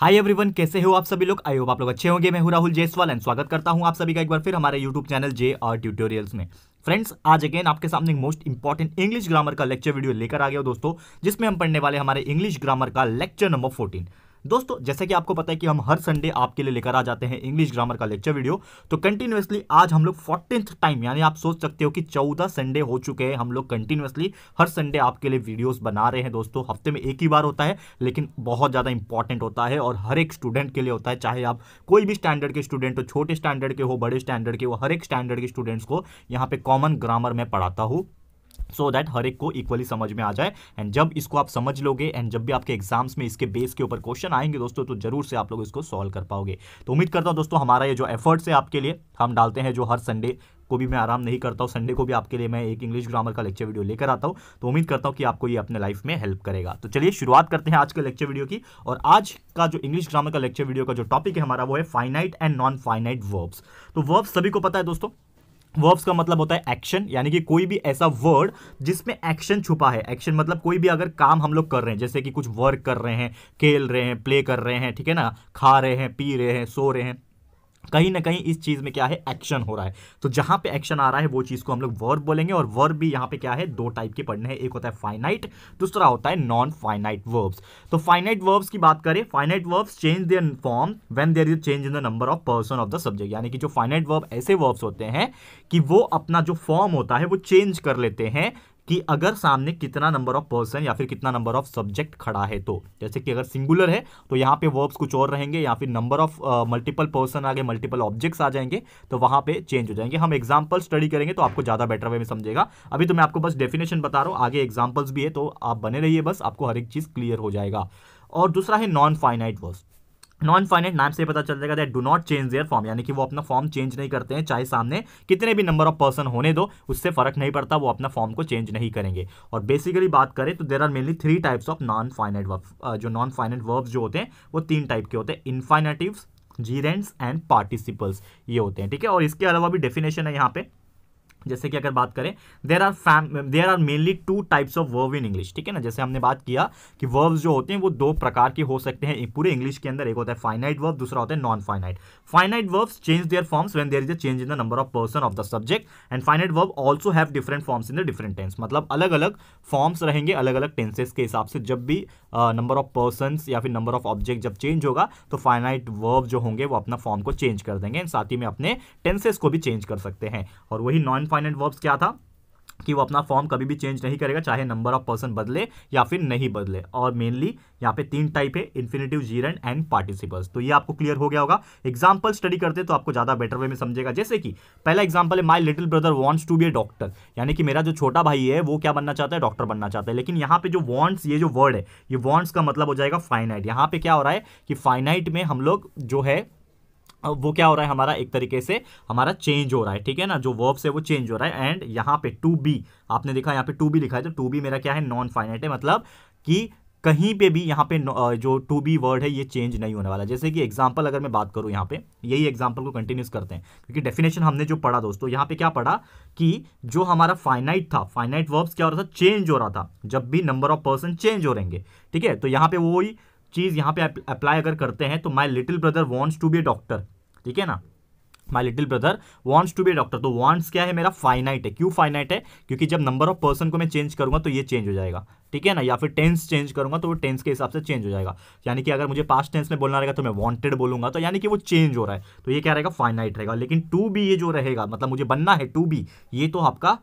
Hi everyone कैसे हो आप सभी लोग? आई होप आप लोग अच्छे होंगे। मैं हूँ राहुल जयसवाल एंड स्वागत करता हूँ आप सभी का एक बार फिर हमारे यूट्यूब चैनल जे और ट्यूटोरियल्स में। फ्रेंड्स आज अगेन आपके सामने मोस्ट इंपॉर्टेंट इंग्लिश ग्रामर का लेक्चर वीडियो लेकर आ गया दोस्तों, जिसमें हम पढ़ने वाले हमारे इंग्लिश ग्रामर का लेक्चर नंबर फोर्टीन दोस्तों, जैसे कि आपको पता है कि हम हर संडे आपके लिए लेकर आ जाते हैं इंग्लिश ग्रामर का लेक्चर वीडियो तो कंटिन्यूसली आज हम लोग फोर्टीन टाइम यानी आप सोच सकते हो कि चौदह संडे हो चुके हैं, हम लोग कंटिन्यूसली हर संडे आपके लिए वीडियोस बना रहे हैं दोस्तों। हफ़्ते में एक ही बार होता है, लेकिन बहुत ज़्यादा इंपॉर्टेंट होता है और हर एक स्टूडेंट के लिए होता है। चाहे आप कोई भी स्टैंडर्ड के स्टूडेंट हो, छोटे स्टैंडर्ड के हो, बड़े स्टैंडर्ड के हो, हर एक स्टैंडर्ड के स्टूडेंट्स को यहाँ पे कॉमन ग्रामर में पढ़ाता हूँ। सो so दैट हर एक को इक्वली समझ में आ जाए। एंड जब इसको आप समझ लोगे एंड जब भी आपके एग्ज़ाम्स में इसके बेस के ऊपर क्वेश्चन आएँगे दोस्तों तो ज़रूर से आप लोग इसको सॉल्व कर पाओगे। तो उम्मीद करता हूँ दोस्तों, हमारा ये जो एफर्ट्स है आपके लिए हम डालते हैं जो हर संडे को भी मैं आराम नहीं करता हूँ संडे को भी आपके लिए मैं एक इंग्लिश ग्रामर का लेक्चर वीडियो लेकर आता हूँ। तो उम्मीद करता हूँ कि आपको ये अपने लाइफ में हेल्प करेगा। तो चलिए शुरुआत करते हैं आज के लेक्चर वीडियो की। और आज का जो इंग्लिश ग्रामर का लेक्चर वीडियो का जो टॉपिक है हमारा, वो है finite and non finite verbs तो वर्ब्स सभी को पता है दोस्तों? वर्ब्स का मतलब होता है एक्शन यानी कि कोई भी ऐसा वर्ड जिसमें एक्शन छुपा है। एक्शन मतलब कोई भी अगर काम हम लोग कर रहे हैं, जैसे कि कुछ वर्क कर रहे हैं, खेल रहे हैं प्ले कर रहे हैं, ठीक है ना? खा रहे हैं, पी रहे हैं, सो रहे हैं। कहीं ना कहीं इस चीज़ में क्या है एक्शन हो रहा है। तो जहाँ पे एक्शन आ रहा है, वो चीज़ को हम लोग वर्ब बोलेंगे और वर्ब भी यहाँ पे क्या है, दो टाइप के पढ़ने हैं। एक होता है फाइनाइट दूसरा होता है नॉन फाइनाइट वर्ब्स तो फाइनाइट वर्ब्स की बात करें finite verbs change their form when there is change in the number of person of the subject यानी कि जो फाइनाइट वर्ब ऐसे वर्ब्स होते हैं कि वो अपना जो फॉर्म होता है, वो चेंज कर लेते हैं कि अगर सामने कितना नंबर ऑफ़ पर्सन या फिर कितना नंबर ऑफ़ सब्जेक्ट खड़ा है तो जैसे कि अगर सिंगुलर है तो यहाँ पे वर्ब्स कुछ और रहेंगे, या फिर नंबर ऑफ़ मल्टीपल पर्सन आगे मल्टीपल ऑब्जेक्ट्स आ जाएँगे तो वहाँ पे चेंज हो जाएँगे। हम एग्ज़ाम्पल स्टडी करेंगे तो आपको ज़्यादा बेटर वे में समझेगा। अभी तो मैं आपको बस डेफिनेशन बता रहा हूँ, आगे एग्जाम्पल्स भी है तो आप बने रहिए बस, आपको हर एक चीज़ क्लियर हो जाएगा। और दूसरा है non finite words non finite नाम से पता चल जाएगा that do not change their form यानी कि वो अपना फॉर्म चेंज नहीं करते हैं, चाहे सामने कितने भी नंबर ऑफ़ पर्सन होने दो, उससे फ़र्क नहीं पड़ता, वो अपना फॉर्म को चेंज नहीं करेंगे। और बेसिकली बात करें तो there are mainly three types of non finite verb जो नॉन फाइनेट वर्ब्स जो होते हैं, वो तीन टाइप के होते हैं इनफाइनेटिव्स जीरेंट्स एंड पार्टिसिपल्स ये होते हैं, ठीक है? और इसके अलावा भी डेफिनेशन है यहाँ पे। जैसे कि अगर बात करें there are fam there are mainly two types of verb in English ठीक है ना? जैसे हमने बात किया कि वर्व्स जो होते हैं, वो दो प्रकार के हो सकते हैं पूरे इंग्लिश के अंदर, एक होता है फाइनाइट वर्व दूसरा होता है non finite finite verbs change their forms when there is a change in the number of person of the subject and finite verb also have different forms in the different tense मतलब अलग अलग forms रहेंगे अलग अलग tenses के हिसाब से जब भी नंबर ऑफ़ पर्सन या फिर नंबर ऑफ़ ऑब्जेक्ट जब चेंज होगा तो फाइनाइट वर्ब जो होंगे वो अपना फॉर्म को चेंज कर देंगे। साथ ही में अपने टेंसेस को भी चेंज कर सकते हैं। और वही नॉन फाइनाइट वर्ब्स क्या था? कि वो अपना फॉर्म कभी भी चेंज नहीं करेगा, चाहे नंबर ऑफ़ पर्सन बदले या फिर नहीं बदले। और मेनली यहाँ पे तीन टाइप है इन्फिनेटिव जीरन एंड पार्टिसिपल्स तो ये आपको क्लियर हो गया होगा। एग्ज़ाम्पल स्टडी करते तो आपको ज़्यादा बेटर वे में समझेगा। जैसे कि पहला एग्ज़ाम्पल है my little brother wants to be a doctor यानी कि मेरा जो छोटा भाई है, वो क्या बनना चाहता है? डॉक्टर बनना चाहता है। लेकिन यहाँ पे जो वॉन्ट्स ये जो वर्ड है, ये वॉन्ट्स का मतलब हो जाएगा फाइनाइट यहाँ पे क्या हो रहा है कि फाइनाइट में हम लोग जो है वो क्या हो रहा है, हमारा एक तरीके से हमारा चेंज हो रहा है, ठीक है ना? जो वर्ब्स है वो चेंज हो रहा है एंड यहाँ पे टू बी आपने देखा यहाँ पे टू बी लिखा है तो टू बी मेरा क्या है? नॉन फाइनाइट है मतलब कि कहीं पे भी यहाँ पे जो टू बी वर्ड है, ये चेंज नहीं होने वाला। जैसे कि एग्ज़ाम्पल अगर मैं बात करूँ यहाँ पे, यही एग्ज़ाम्पल को कंटिन्यूस करते हैं, क्योंकि डेफिनेशन हमने जो पढ़ा दोस्तों, यहाँ पे क्या पढ़ा कि जो हमारा फाइनाइट था फाइनाइट वर्ब्स क्या हो रहा था? चेंज हो रहा था, जब भी नंबर ऑफ़ पर्सन चेंज हो रहेंगे ठीक है? तो यहाँ पे वही चीज़ यहाँ पे अप्लाई अगर करते हैं तो my little brother wants to be a doctor ठीक है ना? My little brother wants to be doctor तो वॉन्ट्स क्या है मेरा? फाइनाइट है. क्यों फाइनाइट है? क्योंकि जब नंबर ऑफ़ पर्सन को मैं चेंज करूँगा तो ये चेंज हो जाएगा. ठीक है ना? या फिर टेंस चेंज करूँगा तो वो टेंस के हिसाब से चेंज हो जाएगा. यानी कि अगर मुझे पास्ट टेंस में बोलना रहेगा तो मैं वांटेड बोलूँगा. तो यानी कि वो चेंज हो रहा है. तो ये क्या रहेगा? फाइनाइट रहेगा. लेकिन टू बी ये जो रहेगा मतलब मुझे बनना है टू बी ये तो आपका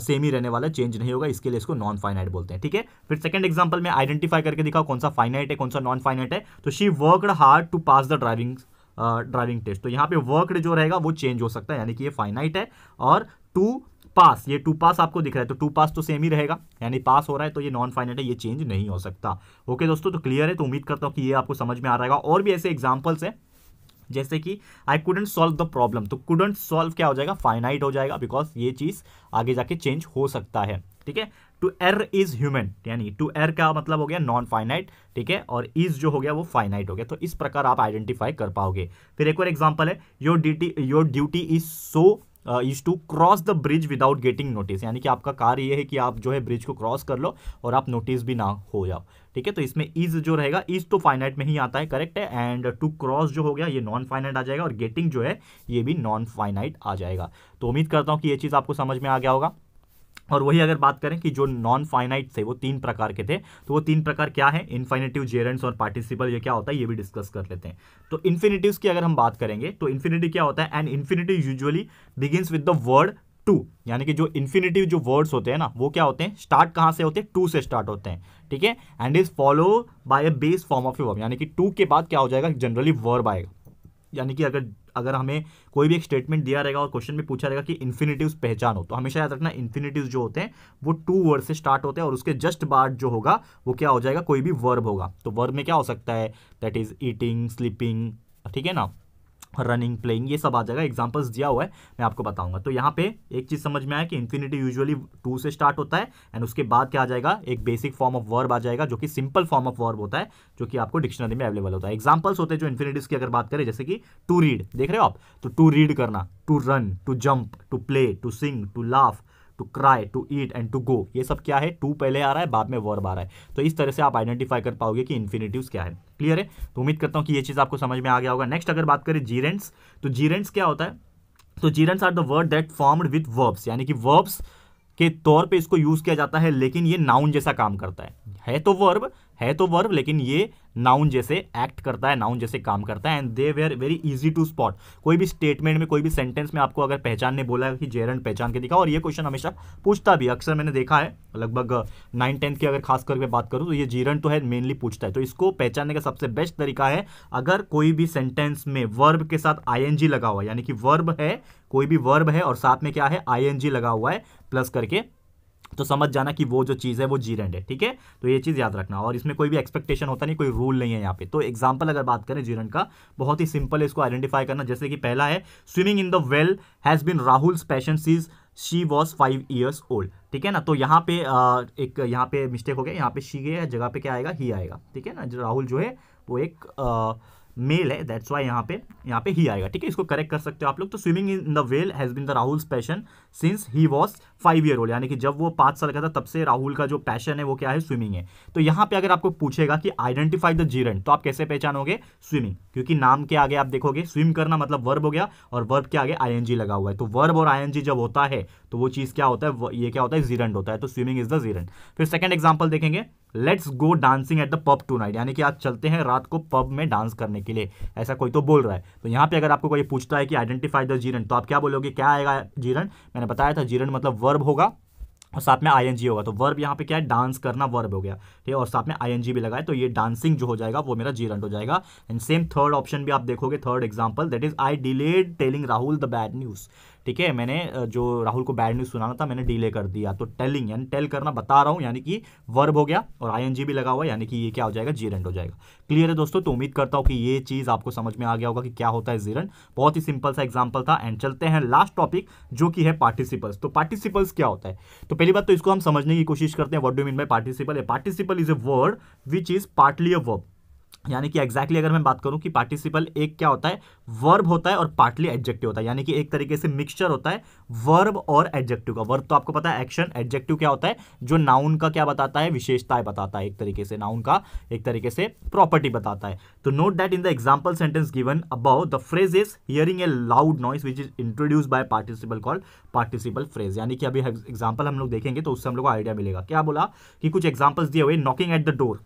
सेम ही रहने वाला चेंज नहीं होगा. इसके लिए इसको नॉन फाइनाइट बोलते हैं. ठीक है? फिर सेकंड एग्ज़ाम्पल में आइडेंटिफाई करके दिखाओ कौन सा फाइनाइट है, कौन सा नॉन फाइनाइट है. तो she worked hard to pass the driving driving test. तो यहाँ पे वर्कड जो रहेगा वो चेंज हो सकता है, यानी कि ये फाइनाइट है और टू पास ये टू पास आपको दिख रहा है तो टू पास तो सेम ही रहेगा, यानी पास हो रहा है तो ये नॉन फाइनाइट है, ये चेंज नहीं हो सकता। ओके दोस्तों तो क्लियर है तो उम्मीद करता हूँ कि ये आपको समझ में आ रहेगा और भी ऐसे एग्जाम्पल्स हैं, जैसे कि I couldn't solve the problem तो कुडेंट सॉल्व क्या हो जाएगा? फाइनाइट हो जाएगा बिकॉज़ ये चीज़ आगे जाके चेंज हो सकता है। ठीक है? टू एर इज़ ह्यूमन यानी टू एर का मतलब हो गया नॉन फाइनाइट ठीक है? और इज़ जो हो गया वो फाइनाइट हो गया। तो इस प्रकार आप आइडेंटिफाई कर पाओगे। फिर एक और एग्ज़ाम्पल है your duty your duty is so is to cross the bridge without getting notice यानी कि आपका कार्य ये है कि आप जो है ब्रिज को क्रॉस कर लो और आप नोटिस भी ना हो जाओ। ठीक है? तो इसमें इज़ जो रहेगा इज़ तो फाइनाइट में ही आता है करेक्ट है? एंड टू क्रॉस जो हो गया, ये नॉन फाइनाइट आ जाएगा और गेटिंग जो है, ये भी नॉन फाइनाइट आ जाएगा। तो उम्मीद करता हूँ कि ये चीज़ आपको समझ में आ गया होगा। और वही अगर बात करें कि जो नॉन फाइनाइट थे, वो तीन प्रकार के थे तो वो तीन प्रकार क्या है? इन्फिनेटिव जेरेंट्स और पार्टिसिपल ये क्या होता है? ये भी डिस्कस कर लेते हैं। तो इन्फिनेटिव की अगर हम बात करेंगे तो इन्फिनिटी क्या होता है? And infinitive usually begins with the word to यानी कि जो इन्फिनेटिव जो वर्ड्स होते हैं ना, वो क्या होते हैं? स्टार्ट कहाँ से होते हैं? टू से स्टार्ट होते हैं, ठीक है? And is follow by a base form of a verb यानी कि टू के बाद क्या हो जाएगा? जनरली वर्ब आएगा। यानी कि अगर अगर हमें कोई भी एक स्टेटमेंट दिया रहेगा और क्वेश्चन में पूछा रहेगा कि इन्फिनेटिव हो तो हमेशा याद रखना इन्फिनेटिव जो होते हैं, वो टू वर्ड से स्टार्ट होते हैं और उसके जस्ट बाद जो होगा, वो क्या हो जाएगा, कोई भी वर्ब होगा। तो वर्ब में क्या हो सकता है? दैट इज़ ईटिंग स्लीपिंग ठीक है ना? रनिंग प्लेइंग ये सब आ जाएगा। एग्जाम्पल्स दिया हुआ है, मैं आपको बताऊँगा। तो यहाँ पे एक चीज़ समझ में आया कि इन्फिनिटी यूजुअली टू से स्टार्ट होता है एंड उसके बाद क्या आ जाएगा? एक बेसिक फॉर्म ऑफ़ वर्ब आ जाएगा, जो कि सिंपल फॉर्म ऑफ़ वर्ब होता है, जो कि आपको डिक्शनरी में अवेलेबल होता है। एग्जाम्पल्स होते हैं जो इन्फिनिटीज की अगर बात करें, जैसे कि टू रीड देख रहे हो आप? तो टू रीड करना to run to jump to play to sing to laugh to cry to eat and to go ये सब क्या है? टू पहले आ रहा है, बाद में वर्ब आ रहा है। तो इस तरह से आप आइडेंटिफाई कर पाओगे कि इन्फिनेटिव क्या है। क्लियर है? तो उम्मीद करता हूँ कि ये चीज़ आपको समझ में आ गया होगा। नेक्स्ट अगर बात करें जीरेंट्स तो जीरेंट्स क्या होता है? तो gerunds are the word that formed with verbs यानी कि वर्ब्स के तौर पे इसको यूज़ किया जाता है, लेकिन ये नाउन जैसा काम करता है। है तो वर्ब है तो वर्ब लेकिन ये नाउन जैसे एक्ट करता है नाउन जैसे काम करता है and they were very easy to spot कोई भी स्टेटमेंट में, कोई भी सेंटेंस में आपको अगर पहचान ने बोला है कि जेरन पहचान के दिखा और ये क्वेश्चन हमेशा पूछता भी अक्सर मैंने देखा है, लगभग नाइन टेंथ की अगर खास करके बात करूँ तो ये जीरन तो है मेनली पूछता है। तो इसको पहचानने का सबसे बेस्ट तरीका है, अगर कोई भी सेंटेंस में वर्ब के साथ आईएनजी लगा हुआ यानी कि वर्ब है, कोई भी वर्ब है, और साथ में क्या है आईएनजी लगा हुआ है प्लस करके तो समझ जाना कि वो जो चीज़ है वो जीरेंड है ठीक है? तो ये चीज़ याद रखना। और इसमें कोई भी एक्सपेक्टेशन होता नहीं कोई रूल नहीं है यहाँ पे। तो एग्ज़ाम्पल अगर बात करें जीरेंड का बहुत ही सिंपल है इसको आइडेंटिफाई करना। जैसे कि पहला है swimming in the well has been Rahul passion seize she was five years old ठीक है ना? तो यहाँ पे आ, एक यहाँ पे मिस्टेक हो गया। यहाँ पे शी गए जगह पे क्या आएगा? ही आएगा ठीक है ना? राहुल जो है वो एक आ, मेल है दैट्स वाई यहाँ पे यहाँ पे ही आएगा, ठीक है? इसको करेक्ट कर सकते हो आप लोग। तो swimming in the well has been the Rahul passion since he was five year old यानी कि जब वो पाँच साल का था, तब से राहुल का जो पैशन है, वो क्या है? स्विमिंग है। तो यहाँ पे अगर आपको पूछेगा कि आइडेंटिफाई द जीरन तो आप कैसे पहचानोगे? स्विमिंग क्योंकि नाम के आगे आप देखोगे स्विम करना मतलब वर्ब हो गया और वर्ब के आगे आई लगा हुआ है। तो वर्ब और आई जब होता है तो वो चीज़ क्या होता है? ये क्या होता है? जीरेंट होता है। तो स्विमिंग इज़ द जीरेंट फिर सेकंड एग्ज़ाम्पल देखेंगे। Let's go dancing at the pub tonight यानी कि आज चलते हैं रात को पब में डांस करने के लिए। ऐसा कोई तो बोल रहा है। तो यहाँ पे अगर आपको कोई पूछता है कि आइडेंटिफाई द जीरन तो आप क्या बोलोगे? क्या आएगा जीरन मैंने बताया था जीरन मतलब वर्ब होगा और साथ में आईएनजी होगा। तो वर्ब यहाँ पे क्या है? डांस करना वर्ब हो गया। ठीक है? और साथ में आईएनजी भी लगाए तो ये डांसिंग जो हो जाएगा, वो मेरा जीरंट हो जाएगा। एंड सेम थर्ड ऑप्शन भी आप देखोगे third example that is I delayed telling Rahul the bad news ठीक है, मैंने जो राहुल को बैड न्यूज़ सुनाना था, मैंने डिले कर दिया। तो टेलिंग यानी टेल करना बता रहा हूँ, यानी कि वर्ब हो गया और आईएनजी भी लगा हुआ यानी कि ये क्या हो जाएगा जीरेंट हो जाएगा। क्लियर है दोस्तों? तो उम्मीद करता हूँ कि ये चीज़ आपको समझ में आ गया होगा कि क्या होता है जीरेंट बहुत ही सिंपल सा एग्ज़ाम्पल था एंड चलते हैं लास्ट टॉपिक जो कि है पार्टिसिपल्स तो पार्टिसिपल्स क्या होता है? तो पहली बात तो इसको हम समझने की कोशिश करते हैं what do mean by participle participle is a word which is partly a verb यानी कि एग्जैक्टली exactly अगर मैं बात करूँ कि पार्टिसिपल एक क्या होता है? वर्ब होता है और पार्टली एडजेक्टिव होता है। यानी कि एक तरीके से मिक्सचर होता है वर्ब और एडजेक्टिव का। वर्ब तो आपको पता है एक्शन एडजेक्टिव क्या होता है? जो नाउन का क्या बताता है? विशेषताएँ बताता है एक तरीके से। नाउन का एक तरीके से प्रॉपर्टी बताता है। तो note that in the example sentence given above the phrase is hearing a loud noise which is introduce by participle call participle phrase यानी कि अभी एग्ज़ाम्पल हम लोग देखेंगे तो उससे हम लोग को आइडिया मिलेगा। क्या बोला? कि कुछ एग्जाम्पल्स दिए हुए knocking at the door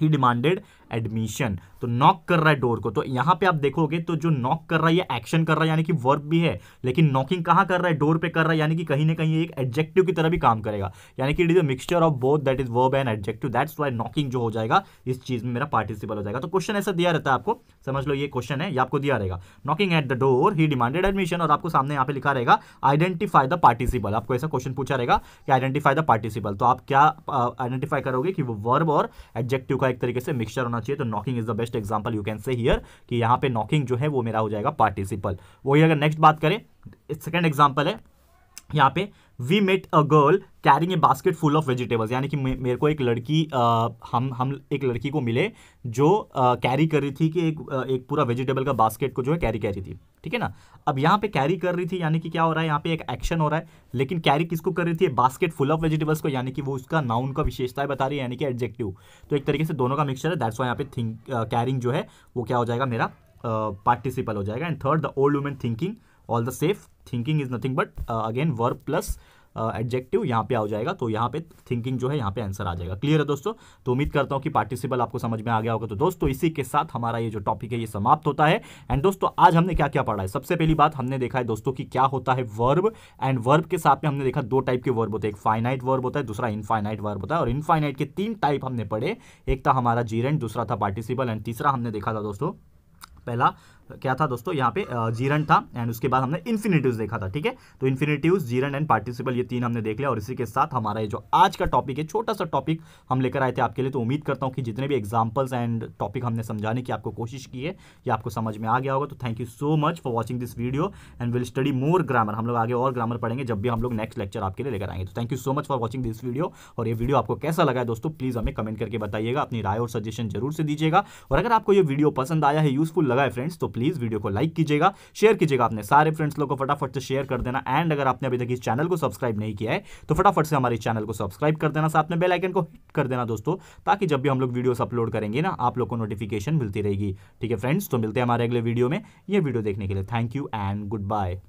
he demanded admission तो नॉक कर रहा है डोर को। तो यहाँ पे आप देखोगे तो जो नॉक कर रहा है, ये एक्शन कर रहा है, यानी कि वर्ब भी है। लेकिन नॉकिंग कहाँ कर रहा है? डोर पे कर रहा है, यानी कि कहीं ना कहीं एक एडजेक्टिव की तरह भी काम करेगा। यानी कि it is a mixture of both that is verb and adjective that's why knocking जो हो जाएगा, इस चीज़ में मेरा पार्टिसिपल हो जाएगा। तो क्वेश्चन ऐसा दिया रहता है आपको। समझ लो ये क्वेश्चन है, ये आपको दिया रहेगा। Knocking at the door he demanded admission और आपको सामने यहाँ पे लिखा रहेगा आइडेंटिफाई द पार्टिसिपल आपको ऐसा क्वेश्चन पूछा रहेगा कि आइडेंटिफाई द पार्टिसिपल तो आप क्या आइडेंटिफाई करोगे कि वो वर्ब और एडजेक्टिव का एक तरीके से मिक्सचर होना चाहिए तो knocking is the best example you can see here कि यहाँ पे नॉकिंग जो है वो मेरा हो जाएगा पार्टिसिपल वही अगर नेक्स्ट बात करें सेकेंड एग्ज़ाम्पल है यहाँ पे we met a girl carrying a basket full of vegetables यानी कि मेरे को एक लड़की आ, हम हम एक लड़की को मिले जो कैरी कर रही थी कि एक एक पूरा वेजिटेबल का बास्केट को जो है कैरी कर रही थी। ठीक है ना? अब यहाँ पे कैरी कर रही थी यानी कि क्या हो रहा है? यहाँ पे एक एक्शन हो रहा है लेकिन कैरी किसको कर रही थी? बास्केट फुल ऑफ़ वेजिटेबल्स को यानी कि वो उसका नाउन का विशेषताएँ बता रही है यानी कि एडजेक्टिव तो एक तरीके से दोनों का मिक्सचर है दैट्स वाई यहाँ पे थिंक कैरिंग जो है वो क्या हो जाएगा मेरा पार्टिसिपल हो जाएगा। And third the old women thinking all the safe thinking is nothing but again verb plus adjective यहाँ पे आ जाएगा तो यहाँ पे थिंकिंग जो है, यहाँ पे आंसर आ जाएगा. क्लियर है दोस्तों? तो उम्मीद करता हूँ कि पार्टिसिपल आपको समझ में आ गया होगा. तो दोस्तों, इसी के साथ हमारा ये जो टॉपिक है, ये समाप्त होता है. एंड दोस्तों, आज हमने क्या क्या पढ़ा है? सबसे पहली बात हमने देखा है दोस्तों की क्या होता है वर्ब एंड वर्ब के साथ में हमने देखा दो टाइप के वर्ब होते हैं. एक फाइनाइट वर्ब होता है, दूसरा इनफाइनाइट वर्ब होता है. और इनफाइनाइट के तीन टाइप हमने पढ़े. एक था हमारा जीरेंट दूसरा था पार्टिसिपल एंड तीसरा हमने देखा था दोस्तों, पहला क्या था दोस्तों? यहाँ पे जीरन था एंड उसके बाद हमने इन्फिनेटिव देखा था, ठीक है? तो इन्फिनेटिव जीरन एंड पार्टिसिपल ये तीन हमने देख लिया और इसी के साथ हमारा ये जो आज का टॉपिक है छोटा सा टॉपिक हम लेकर आए थे आपके लिए तो उम्मीद करता हूँ कि जितने भी एग्जाम्पल्स एंड टॉपिक हमने समझाने की आपको कोशिश की है, ये आपको समझ में आ गया होगा। तो thank you so much for watching this video and will study more grammar हम लोग आगे और ग्रामर पढ़ेंगे जब भी हम लोग नेक्स्ट लेक्चर आपके लिए लेकर आएँगे। तो thank you so much for watching this video और ये वीडियो आपको कैसा लगा है दोस्तों? प्लीज़ हमें कमेंट करके बताइएगा, अपनी राय और सजेशन ज़रूर से दीजिएगा। और अगर आपको ये वीडियो पसंद आया है यूजफुल लगा है फ्रेंड्स तो प्लीज़ वीडियो को लाइक कीजिएगा, शेयर कीजिएगा। अपने सारे फ्रेंड्स लोग को फटाफट से शेयर कर देना। एंड अगर आपने अभी तक इस चैनल को सब्सक्राइब नहीं किया है तो फटाफट से हमारे चैनल को सब्सक्राइब कर देना, साथ में बेलाइकन को हिट कर देना दोस्तों, ताकि जब भी हम लोग वीडियोस अपलोड करेंगे ना, आप लोग को नोटिफिकेशन मिलती रहेगी। ठीक है फ्रेंड्स तो मिलते हैं हमारे अगले वीडियो में। ये वीडियो देखने के लिए thank you and good bye.